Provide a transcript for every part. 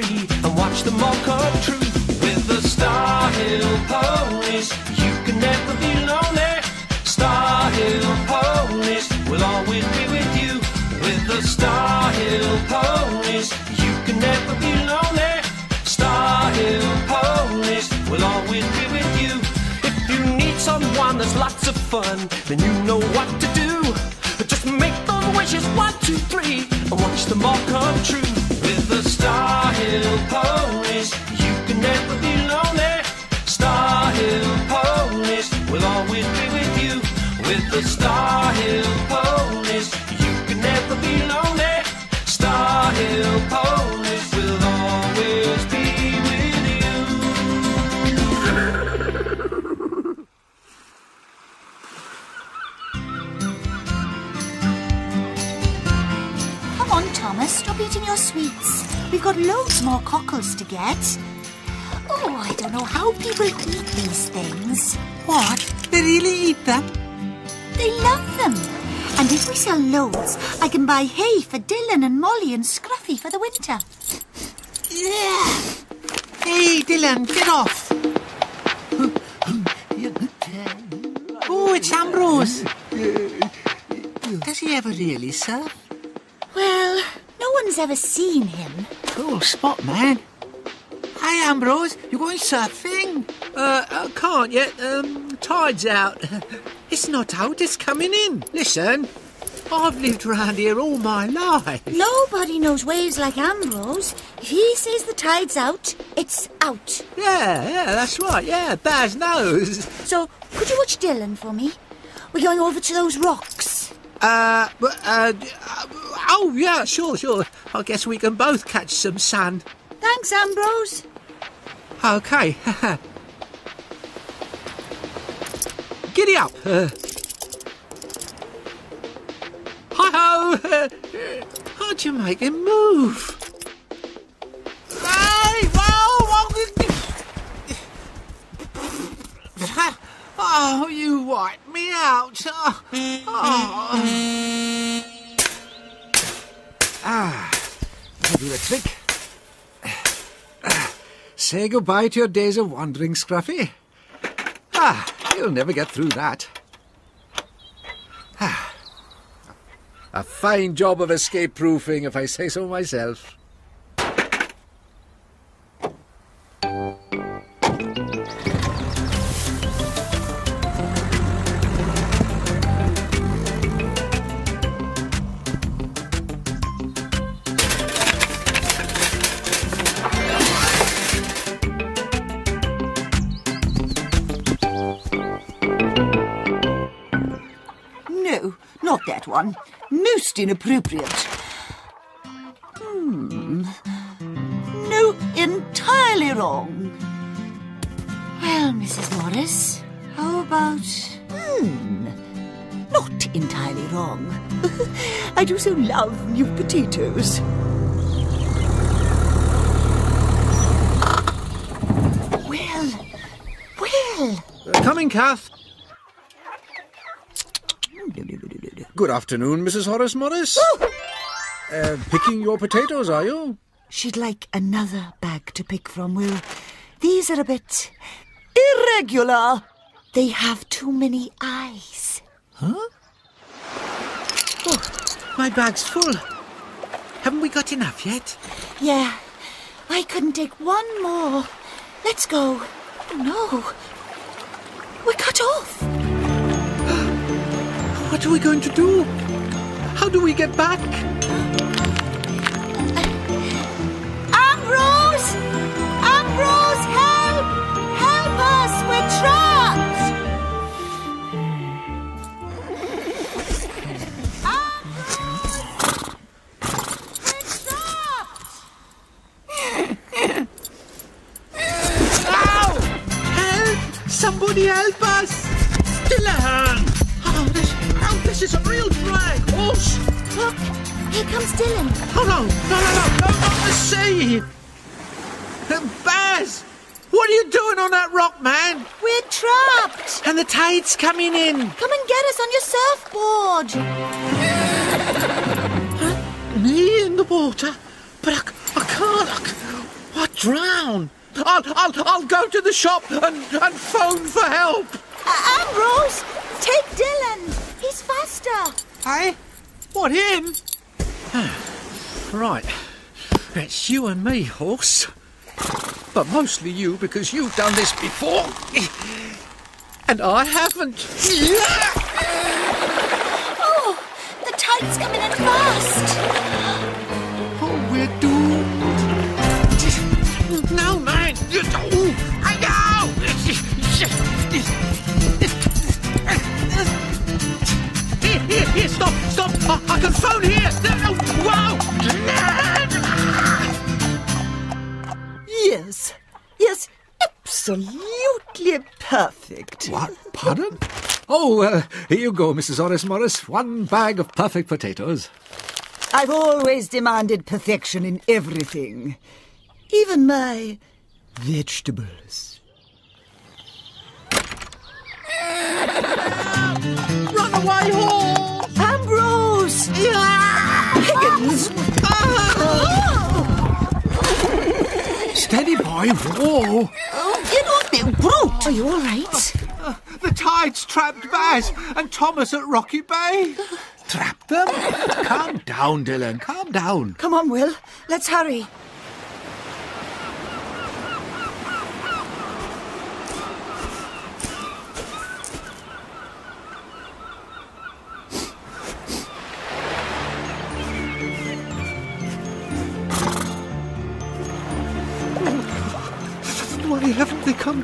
three, and watch them all come true. With the Starhill Ponies, you can never be lonely. Starhill Ponies will always be with you. With the Starhill Ponies, you can never be lonely. Starhill Ponies will always be with you. If you need someone that's lots of fun, then you know what to do. Just make those wishes one, two, three, and watch them all come true. With the Starhill Ponies, you can never be lonely. Starhill Ponies will always be with you. With the Star more cockles to get. Oh, I don't know how people eat these things. What? They really eat them? They love them. And if we sell loads, I can buy hay for Dylan and Molly and Scruffy for the winter. Yeah. Hey, Dylan, get off. Oh, it's Ambrose. Does he ever really surf? Well, no one's ever seen him. Cool spot, man. Hi, Ambrose. You going surfing? Uh, I can't yet. Um, tide's out. It's not out, it's coming in. Listen, I've lived round here all my life. Nobody knows waves like Ambrose. If he says the tide's out, it's out. Yeah, yeah, that's right. Yeah, Baz knows. So, could you watch Dylan for me? We're going over to those rocks. Uh, but, uh, uh, oh, yeah, sure, sure. I guess we can both catch some sand. Thanks, Ambrose. Okay. Giddy up. Uh, Hi-ho! How'd you make him move? Hey, whoa, whoa. Oh, you wiped me out. Oh, oh. Ah, I'll do the trick. Say goodbye to your days of wandering, Scruffy. Ah, you'll never get through that. Ah, a fine job of escape proofing, if I say so myself. Not that one. Most inappropriate. Hmm. No, entirely wrong. Well, Mrs. Morris, how about... Hmm. Not entirely wrong. I do so love new potatoes. Well, well... Coming, Kath. Good afternoon, Mrs. Horace Morris. Uh, picking your potatoes, are you? She'd like another bag to pick from, Will. These are a bit irregular. They have too many eyes. Huh? Oh, my bag's full. Haven't we got enough yet? Yeah, I couldn't take one more. Let's go. No. We're cut off. What are we going to do? How do we get back? Here comes Dylan. Oh, no, no, no, no, no, not the sea! Baz! What are you doing on that rock, man? We're trapped. And the tide's coming in. Come and get us on your surfboard. Me in the water, but I, I can't. I, I drown. I'll, I'll, I'll go to the shop and, and phone for help. Uh, Ambrose, take Dylan. He's faster. Hey? What, him? right. It's you and me, horse. But mostly you because you've done this before. And I haven't. Oh, the tide's coming in fast. Absolutely perfect. What? Pardon? Oh, uh, here you go, Mrs. Horace Morris. One bag of perfect potatoes. I've always demanded perfection in everything, even my vegetables. Run away, horse. Steady, boy. Whoa. Oh, get off me, brute! Are you all right? The tide's trapped Baz and Thomas at Rocky Bay. Trapped them? Calm down, Dylan. Calm down. Come on, Will. Let's hurry.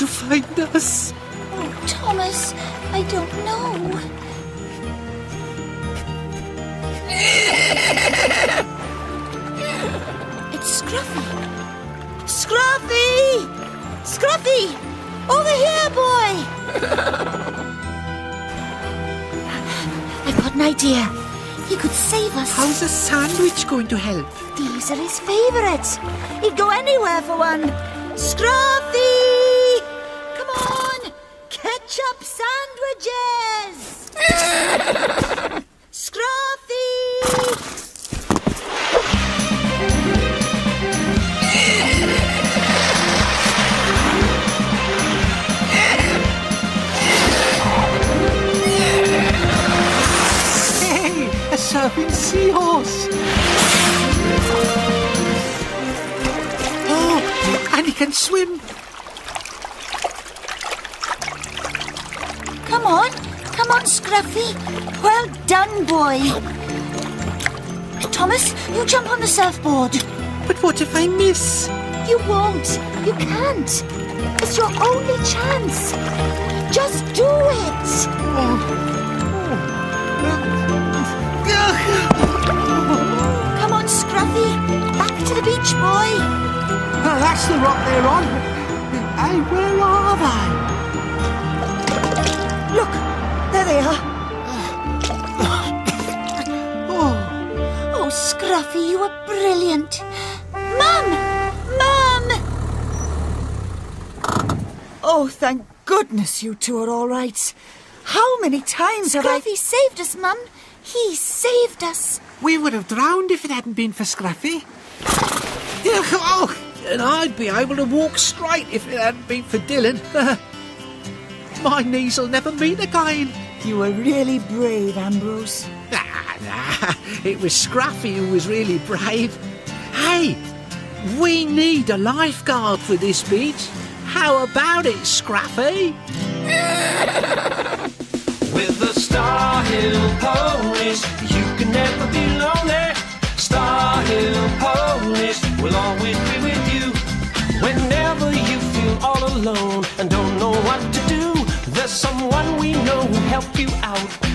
To find us? Oh, Thomas, I don't know. It's Scruffy. Scruffy! Scruffy! Over here, boy! I've got an idea. He could save us. How's a sandwich going to help? These are his favourites. He'd go anywhere for one. Scruffy! Ketchup sandwiches! Scruffy! Hey, a surfing seahorse. Oh, and he can swim. Come on. Come Scruffy. Well done, boy. Thomas, you jump on the surfboard. But what if I miss? You won't. You can't. It's your only chance. Just do it. Come on, Scruffy. Back to the beach, boy. Oh, that's the rock they're on. Hey, where are they? Look, there they are. Oh, Scruffy, you were brilliant. Mum! Mum! Oh, thank goodness you two are all right. How many times have I... Scruffy saved us, Mum. He saved us. We would have drowned if it hadn't been for Scruffy. Oh, and I'd be able to walk straight if it hadn't been for Dylan. My knees will never meet again. You were really brave, Ambrose. Nah, nah, it was Scruffy who was really brave. Hey, we need a lifeguard for this beach. How about it, Scruffy? With the Starhill Ponies, you can never be lonely. Help you out,